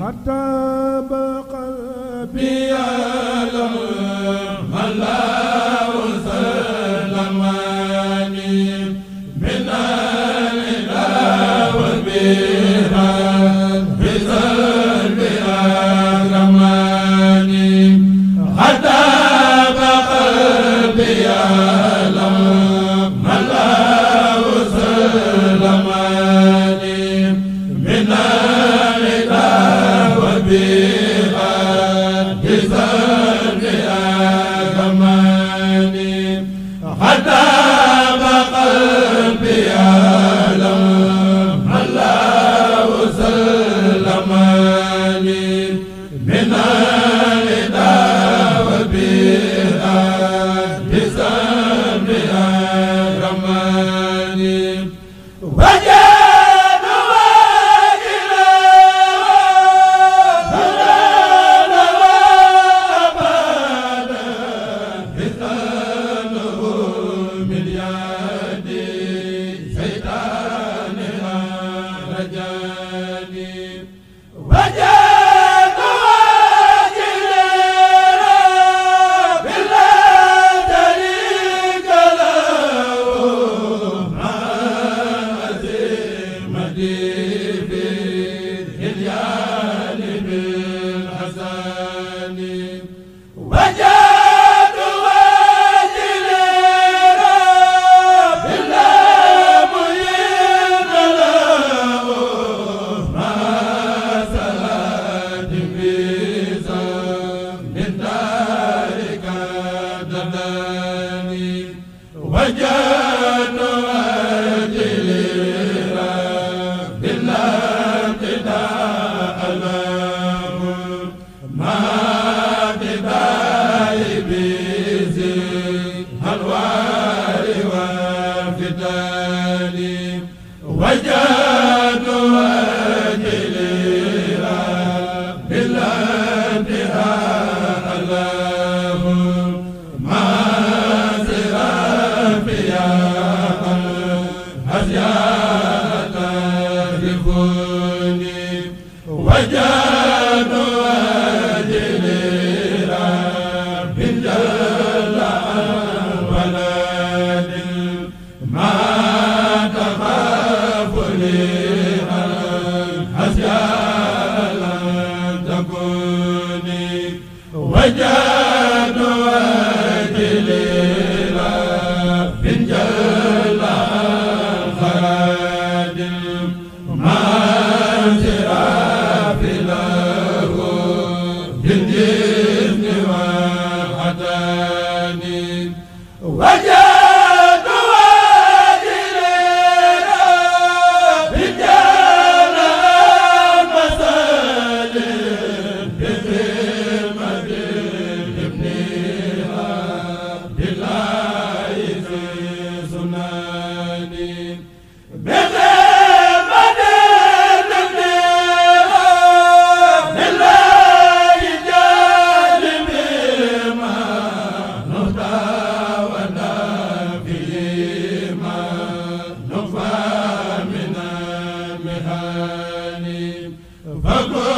حتى بقى بي له wajaa wajaa Bhagwan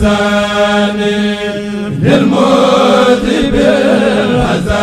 بالحزان للموت بالحزان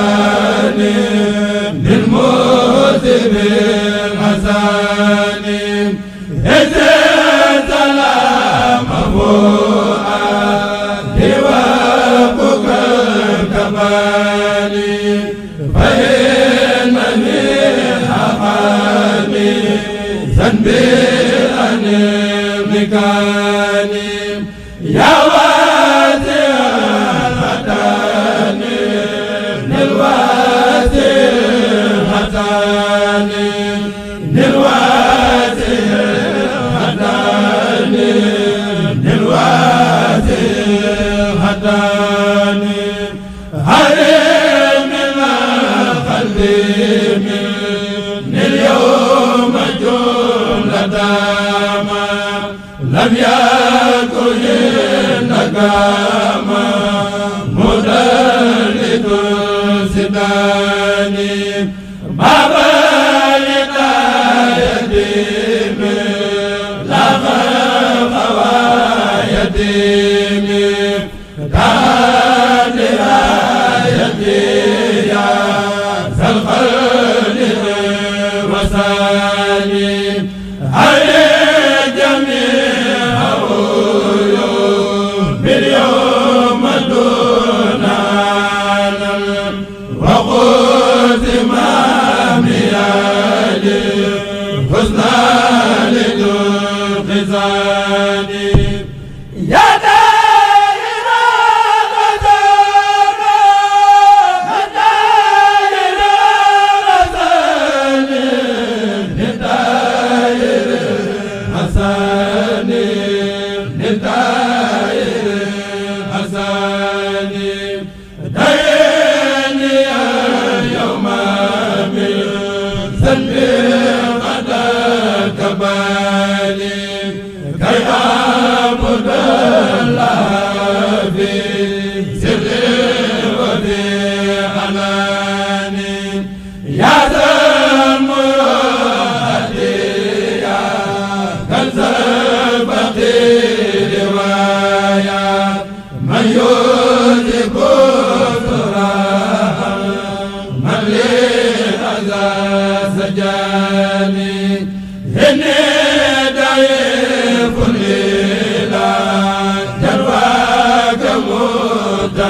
lam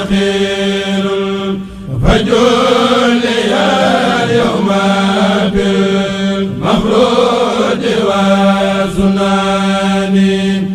خير فجل يا اليوم بالمفروض والزناني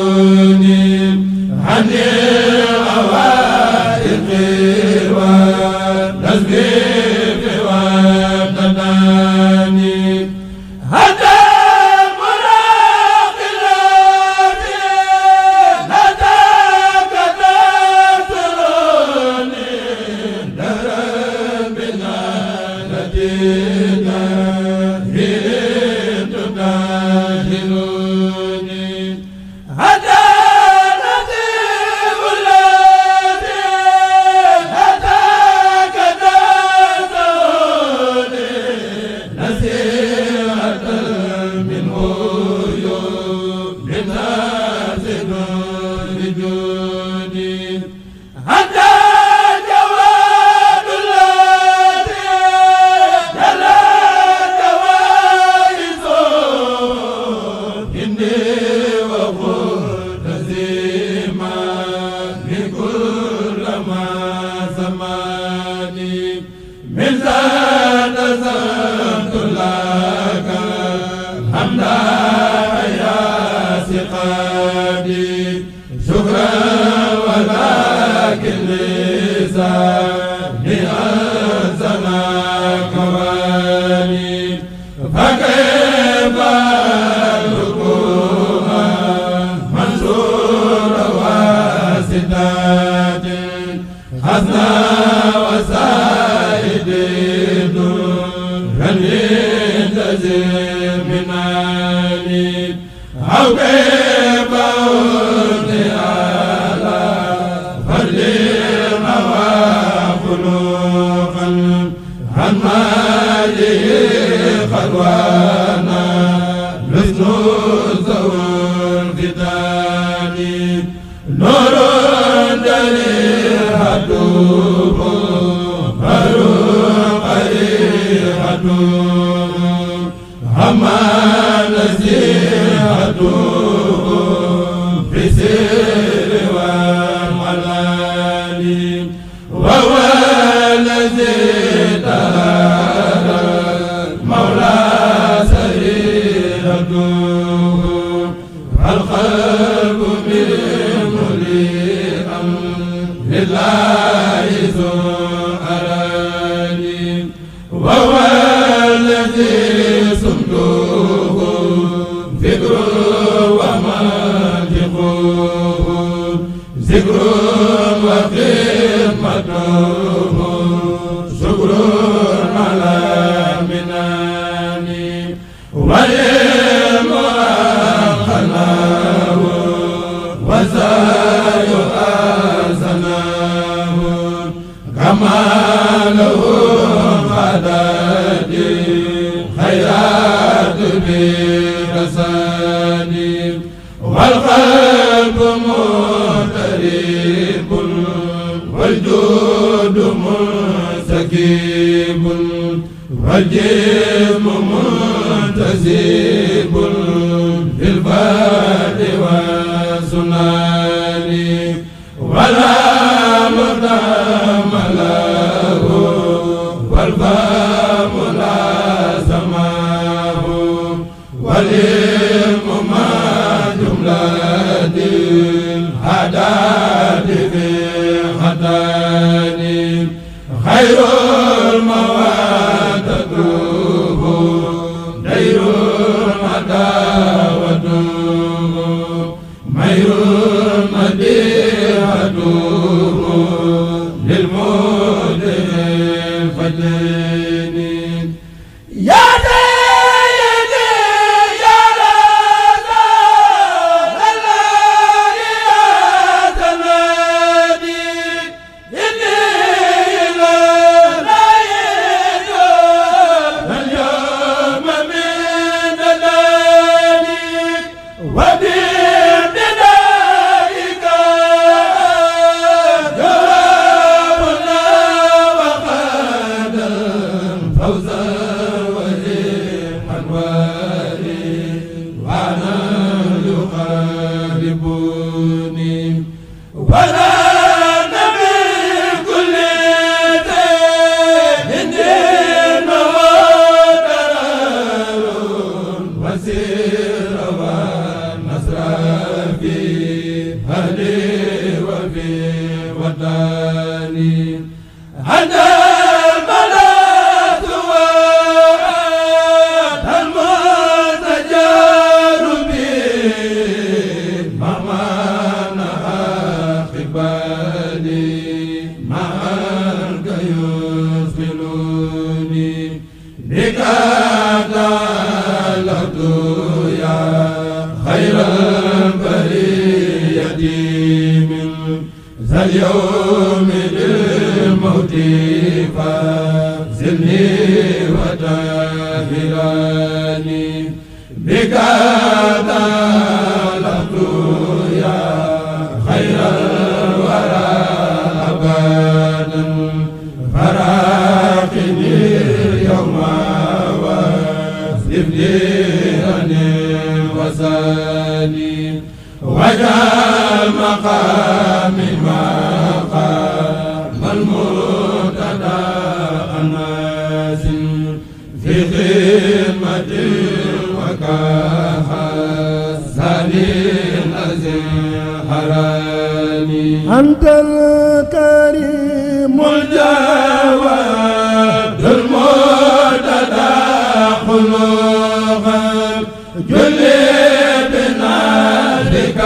água. zikru مجيب وجيب منتسب للبعد والسنان ولا مدام له والفهم لا سماه How's that? يوم الموت فزلني وداهراني بك طلبت يا خير الورى أبدا فراقني اليوم واسلمني عن وزاني وجعل مقامي أنت الكريم الجواد المرتدى خلقا جل بنادك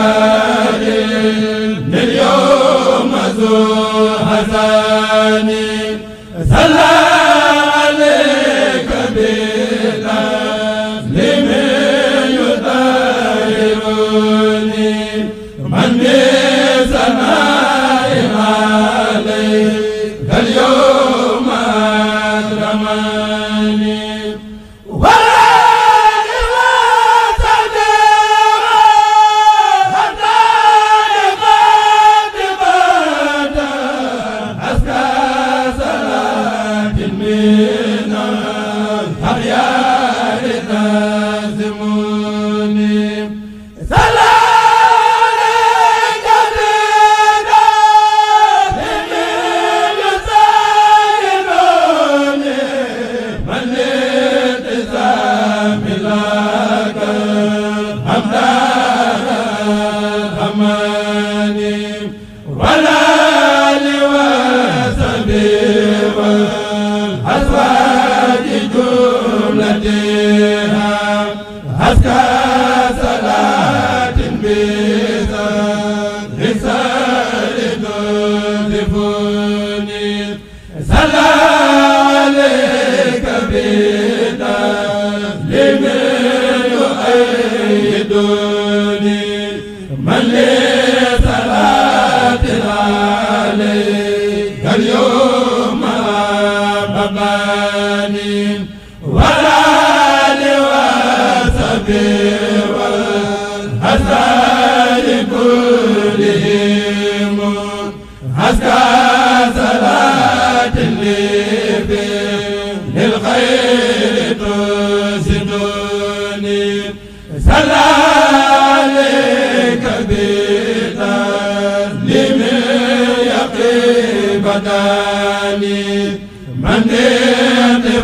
man de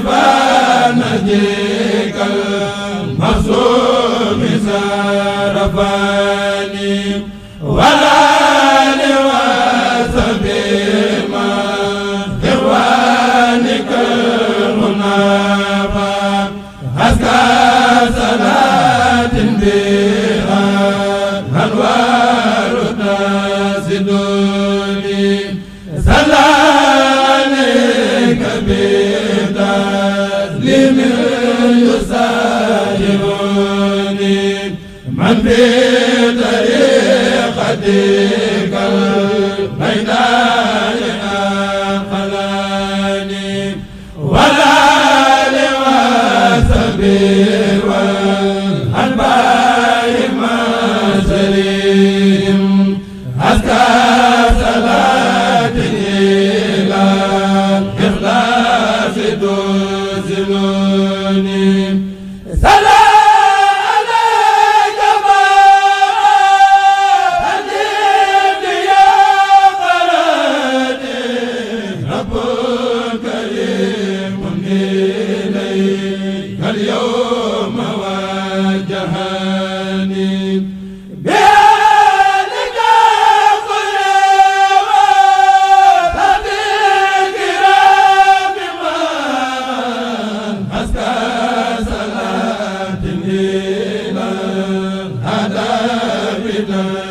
بطريقتي hada bina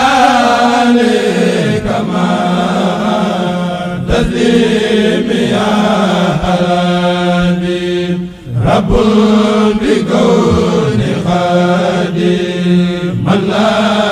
تسليم يا حلامي رب بكون خادم من لا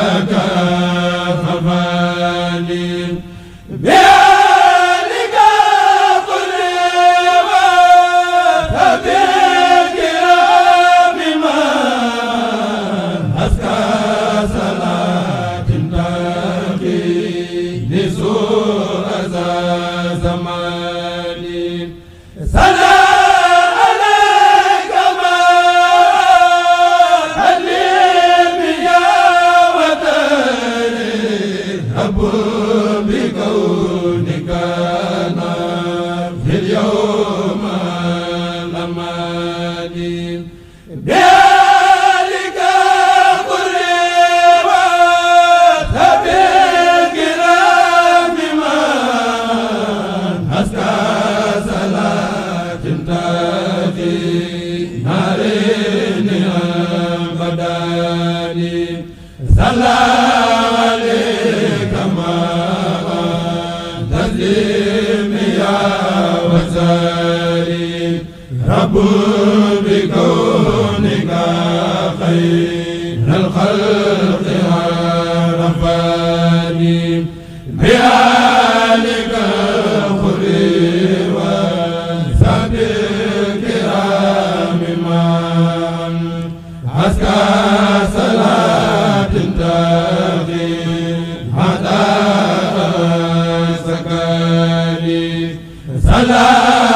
salaam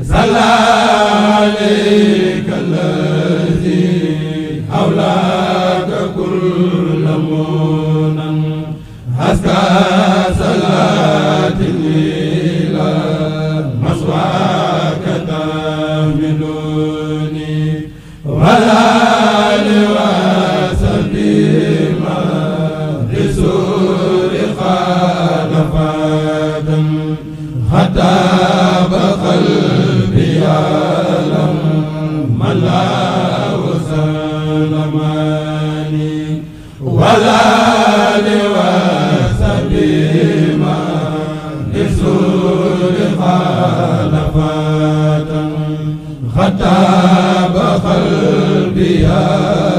صلى عليك الذي حولك كل منى xataa ba xal bi yaa